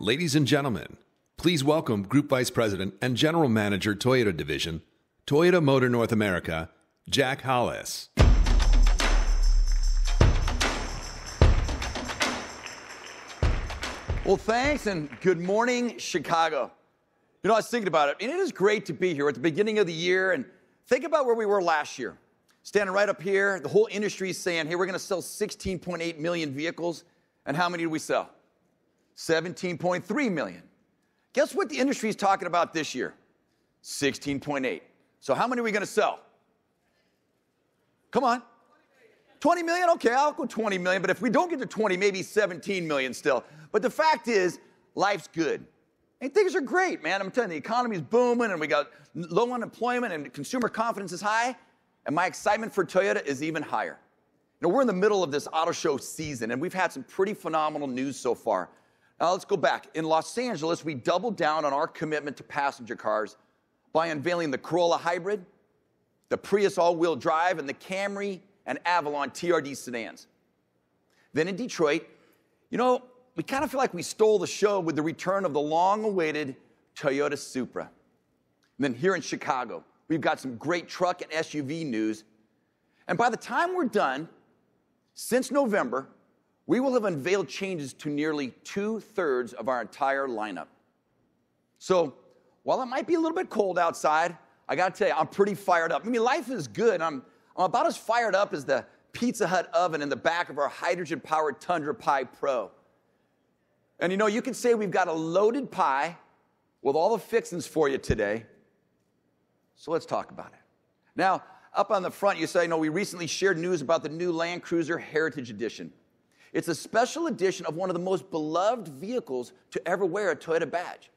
Ladies and gentlemen, please welcome Group Vice President and General Manager, Toyota Division, Toyota Motor North America, Jack Hollis. Well, thanks, and good morning, Chicago. You know, I was thinking about it, and it is great to be here at the beginning of the year. And think about where we were last year. Standing right up here, the whole industry is saying, hey, we're going to sell 16.8 million vehicles. And how many did we sell? 17.3 million. Guess what the industry is talking about this year? 16.8. So, how many are we going to sell? Come on. 20 million? Okay, I'll go 20 million. But if we don't get to 20, maybe 17 million still. But the fact is, life's good. And things are great, man. I'm telling you, the economy's booming and we got low unemployment and consumer confidence is high. And my excitement for Toyota is even higher. You know, we're in the middle of this auto show season and we've had some pretty phenomenal news so far. Now let's go back. In Los Angeles, we doubled down on our commitment to passenger cars by unveiling the Corolla Hybrid, the Prius all-wheel drive, and the Camry and Avalon TRD sedans. Then in Detroit, you know, we kind of feel like we stole the show with the return of the long awaited Toyota Supra. And then here in Chicago, we've got some great truck and SUV news. And by the time we're done, since November, we will have unveiled changes to nearly two thirds of our entire lineup. So while it might be a little bit cold outside, I gotta tell you, I'm pretty fired up. I mean, life is good. I'm, I'm about as fired up as the Pizza Hut oven in the back of our hydrogen powered Tundra PIE Pro. And you know, you can say we've got a loaded pie with all the fixings for you today. So let's talk about it. Now, up on the front, you say, no, we recently shared news about the new Land Cruiser Heritage Edition. It's a special edition of one of the most beloved vehicles to ever wear a Toyota badge.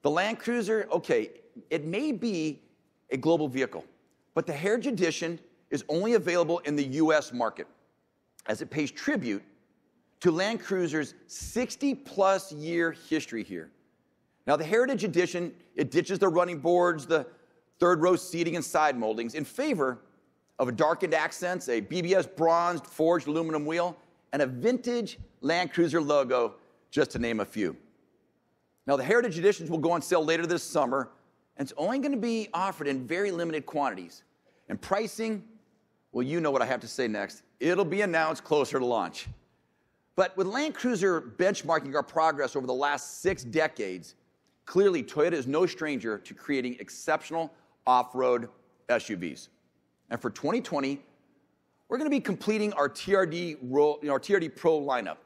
The Land Cruiser, okay, it may be a global vehicle, but the Heritage Edition is only available in the US market as it pays tribute to Land Cruiser's 60 plus year history here. Now, the Heritage Edition, it ditches the running boards, the third row seating, and side moldings in favor of a darkened accents, a BBS bronzed forged aluminum wheel, and a vintage Land Cruiser logo, just to name a few. Now, the Heritage Editions will go on sale later this summer, and it's only going to be offered in very limited quantities. And pricing, well, you know what I have to say next. It'll be announced closer to launch. But with Land Cruiser benchmarking our progress over the last six decades, clearly Toyota is no stranger to creating exceptional off road SUVs. And for 2020, we're going to be completing our TRD, you know, our TRD Pro lineup.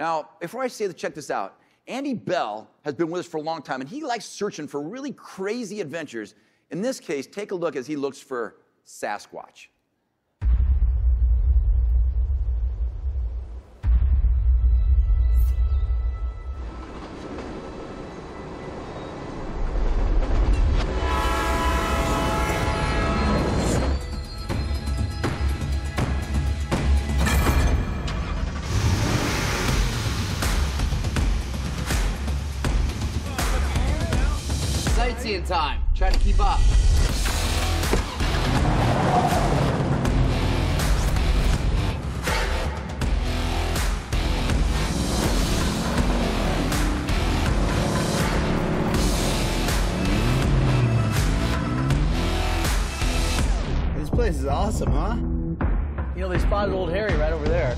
Now, before I say that, check this out. Andy Bell has been with us for a long time, and he likes searching for really crazy adventures. In this case, take a look as he looks for Sasquatch. Time. Try to keep up. This place is awesome, huh? You know, they spotted old Harry right over there.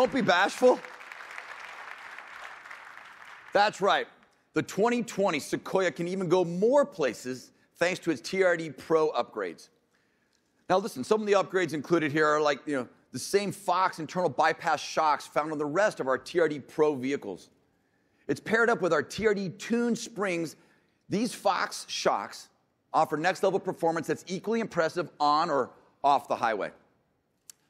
Don't be bashful. That's right. the 2020 Sequoia can even go more places thanks to its TRD Pro upgrades. Now, listen, some of the upgrades included here are like, you know, the same Fox internal bypass shocks found on the rest of our TRD Pro vehicles. It's paired up with our TRD tuned springs. These Fox shocks offer next level performance that's equally impressive on or off the highway.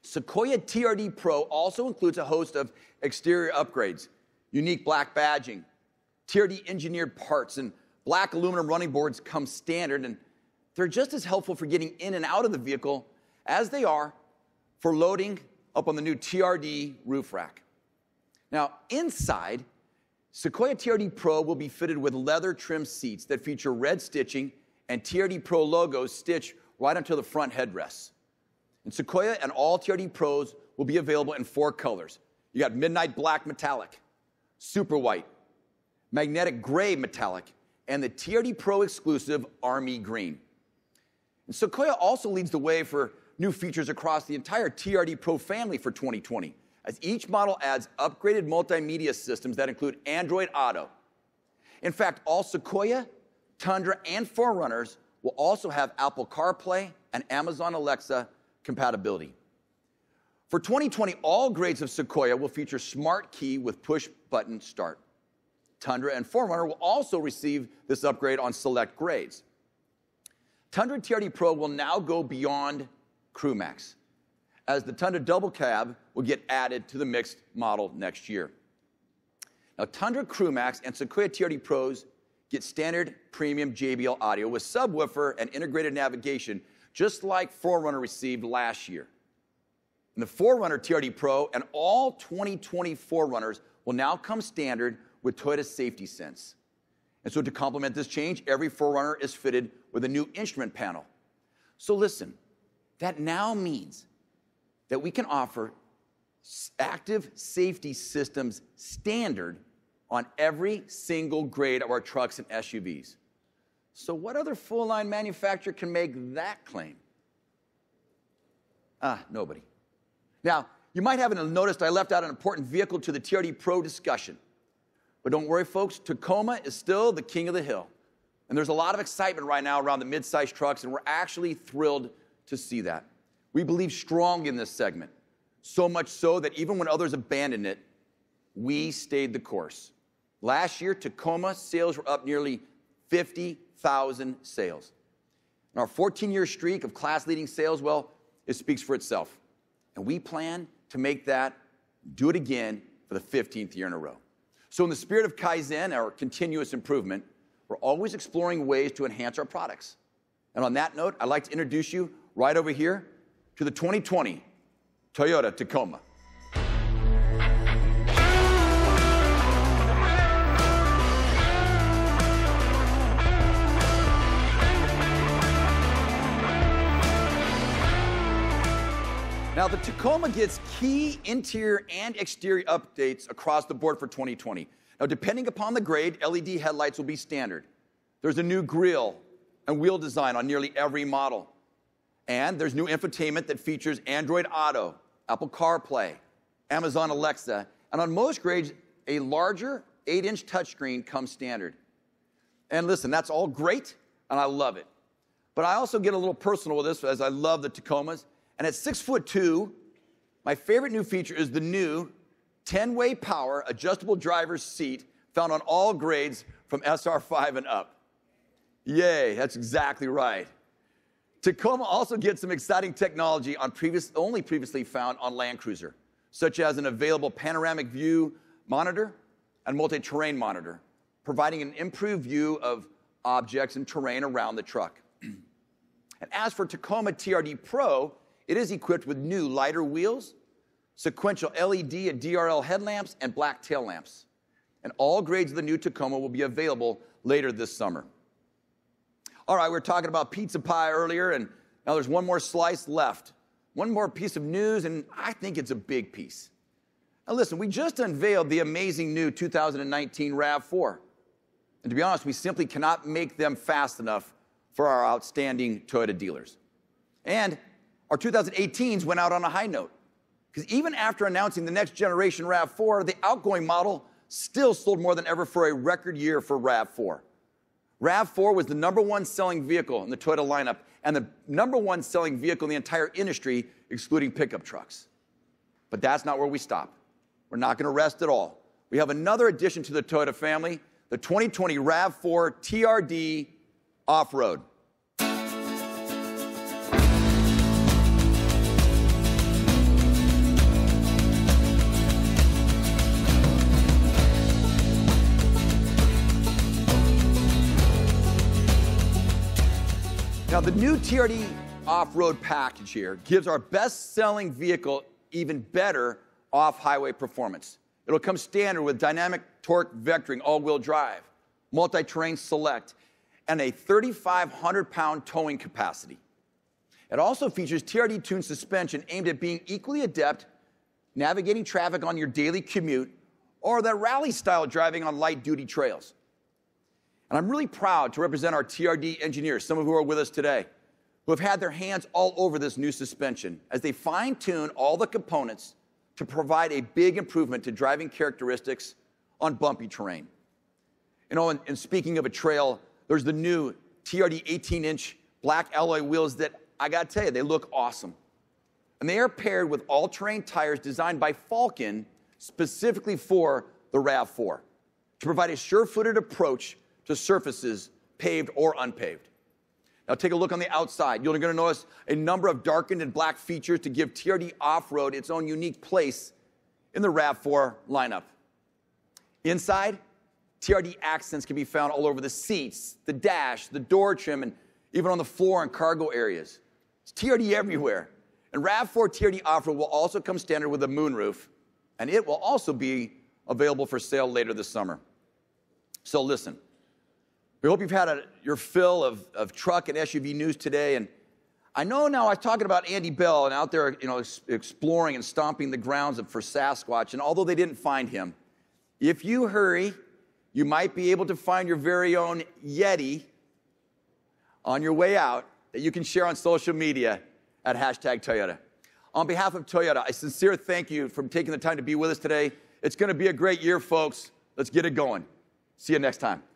Sequoia TRD Pro also includes a host of exterior upgrades, unique black badging, TRD engineered parts, and black aluminum running boards come standard, and they're just as helpful for getting in and out of the vehicle as they are for loading up on the new TRD roof rack. Now, inside, Sequoia TRD Pro will be fitted with leather trim seats that feature red stitching and TRD Pro logos stitched right onto the front headrests. And Sequoia and all TRD Pros will be available in four colors. You got midnight black metallic, super white, magnetic gray metallic, and the TRD Pro exclusive army green. And Sequoia also leads the way for new features across the entire TRD Pro family for 2020, as each model adds upgraded multimedia systems that include Android Auto. In fact, all Sequoia, Tundra, and 4Runners will also have Apple CarPlay and Amazon Alexa compatibility. For 2020, all grades of Sequoia will feature Smart Key with push button start. Tundra and 4Runner will also receive this upgrade on select grades. Tundra TRD Pro will now go beyond CrewMax, as the Tundra Double Cab will get added to the mixed model next year. Now, Tundra CrewMax and Sequoia TRD Pros get standard premium JBL audio with subwoofer and integrated navigation just like 4Runner received last year. And the 4Runner TRD Pro and all 2020 4Runners will now come standard with Toyota Safety Sense. And so, to complement this change, every 4Runner is fitted with a new instrument panel. So, listen, that now means that we can offer active safety systems standard on every single grade of our trucks and SUVs. So, what other full line manufacturer can make that claim? Ah, nobody. Now, you might haven't noticed I left out an important vehicle to the TRD Pro discussion. But don't worry, folks, Tacoma is still the king of the hill. And there's a lot of excitement right now around the mid-sized trucks, and we're actually thrilled to see that. We believe strong in this segment, so much so that even when others abandoned it, we stayed the course. Last year, Tacoma sales were up nearly 50 1,000 sales. And our 14 year streak of class leading sales, well, it speaks for itself. And we plan to make that, do it again for the 15th year in a row. So, in the spirit of Kaizen, our continuous improvement, we're always exploring ways to enhance our products. And on that note, I'd like to introduce you right over here to the 2020 Toyota Tacoma. Now, the Tacoma gets key interior and exterior updates across the board for 2020. Now, depending upon the grade, LED headlights will be standard. There's a new grille and wheel design on nearly every model. And there's new infotainment that features Android Auto, Apple CarPlay, Amazon Alexa, and on most grades, a larger 8 inch touchscreen comes standard. And listen, that's all great, and I love it. But I also get a little personal with this as I love the Tacomas. And at six foot two, my favorite new feature is the new 10 way power adjustable driver's seat found on all grades from SR5 and up. Yay, that's exactly right. Tacoma also gets some exciting technology on previous, only previously found on Land Cruiser, such as an available panoramic view monitor and multi terrain monitor, providing an improved view of objects and terrain around the truck. and as for Tacoma TRD Pro, it is equipped with new lighter wheels, sequential LED and DRL headlamps, and black tail lamps. And all grades of the new Tacoma will be available later this summer. All right, we were talking about pizza pie earlier, and now there's one more slice left. One more piece of news, and I think it's a big piece. Now, listen, we just unveiled the amazing new 2019 RAV4. And to be honest, we simply cannot make them fast enough for our outstanding Toyota dealers. And our 2018s went out on a high note. Because even after announcing the next generation RAV4, the outgoing model still sold more than ever for a record year for RAV4. RAV4 was the number one selling vehicle in the Toyota lineup and the number one selling vehicle in the entire industry, excluding pickup trucks. But that's not where we stop. We're not going to rest at all. We have another addition to the Toyota family the 2020 RAV4 TRD Off Road. Now, the new TRD off road package here gives our best selling vehicle even better off highway performance. It'll come standard with dynamic torque vectoring all wheel drive, multi terrain select, and a 3,500 pound towing capacity. It also features TRD tuned suspension aimed at being equally adept navigating traffic on your daily commute or that rally style driving on light duty trails. And I'm really proud to represent our TRD engineers, some of who are with us today, who have had their hands all over this new suspension as they fine tune all the components to provide a big improvement to driving characteristics on bumpy terrain. You know, and, and speaking of a trail, there's the new TRD 18 inch black alloy wheels that I gotta tell you, they look awesome. And they are paired with all terrain tires designed by Falken specifically for the RAV4 to provide a sure footed approach to surfaces, paved or unpaved. Now take a look on the outside. You're going to notice a number of darkened and black features to give TRD Off-Road its own unique place in the RAV4 lineup. Inside, TRD accents can be found all over the seats, the dash, the door trim, and even on the floor and cargo areas. It's TRD everywhere. And RAV4 TRD Off-Road will also come standard with a moonroof, and it will also be available for sale later this summer. So listen, we hope you've had a, your fill of, of truck and SUV news today. And I know now I was talking about Andy Bell and out there, you know, exploring and stomping the grounds of, for Sasquatch. And although they didn't find him, if you hurry, you might be able to find your very own Yeti on your way out that you can share on social media at hashtag Toyota. On behalf of Toyota, I sincere thank you for taking the time to be with us today. It's going to be a great year, folks. Let's get it going. See you next time.